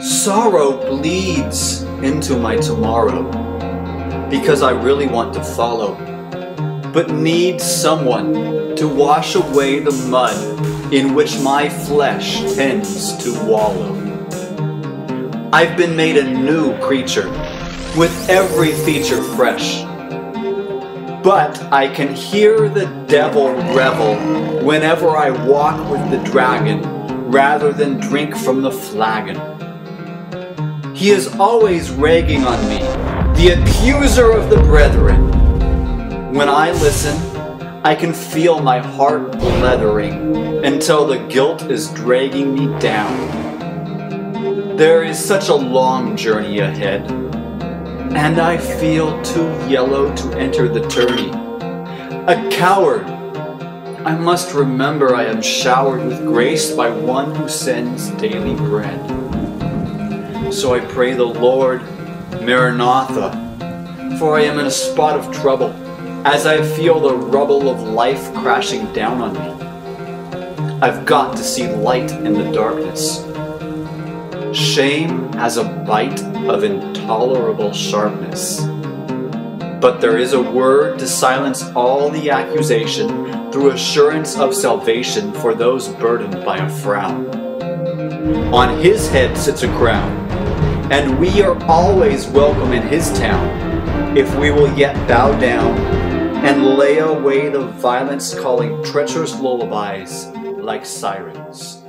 Sorrow bleeds into my tomorrow because I really want to follow, but need someone to wash away the mud in which my flesh tends to wallow. I've been made a new creature with every feature fresh. But I can hear the devil revel whenever I walk with the dragon rather than drink from the flagon. He is always ragging on me, the accuser of the brethren. When I listen, I can feel my heart blethering until the guilt is dragging me down. There is such a long journey ahead, and I feel too yellow to enter the tourney. A coward! I must remember I am showered with grace by one who sends daily bread. So I pray the Lord, Maranatha, for I am in a spot of trouble, as I feel the rubble of life crashing down on me. I've got to see light in the darkness. Shame has a bite of intolerable sharpness. But there is a word to silence all the accusation through assurance of salvation for those burdened by a frown. On his head sits a crown, and we are always welcome in his town, if we will yet bow down and lay away the violence calling treacherous lullabies like sirens.